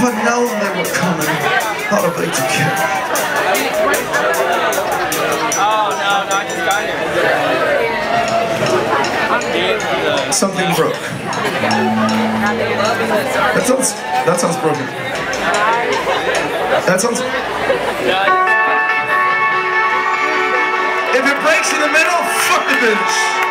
If I'd known they were coming, I'd have the. Oh, no, no, I just got here. Something broke. That sounds, that sounds broken. That sounds, if it breaks in the middle, fuck the bitch.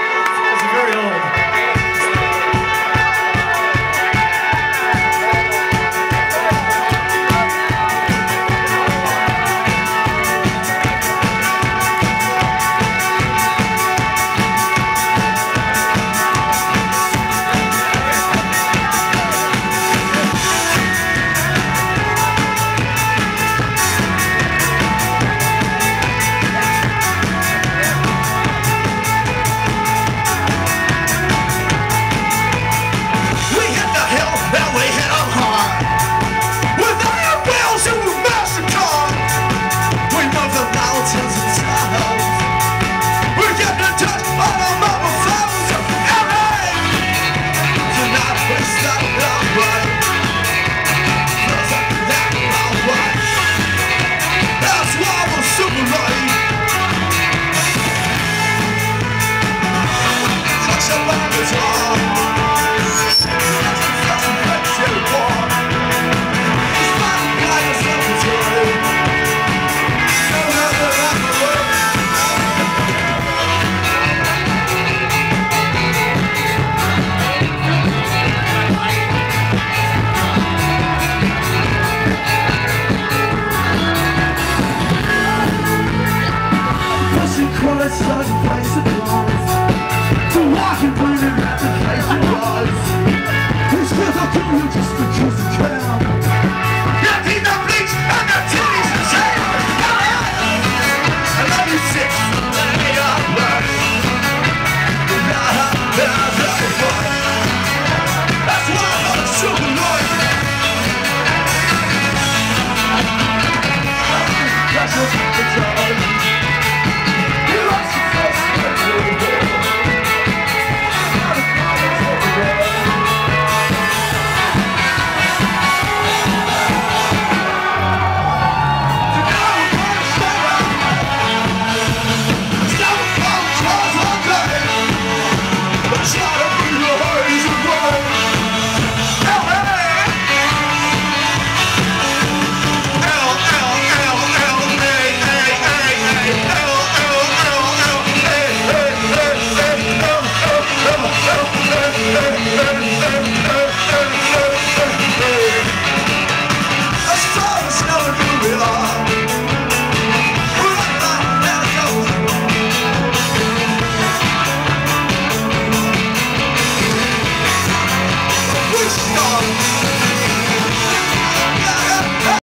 such place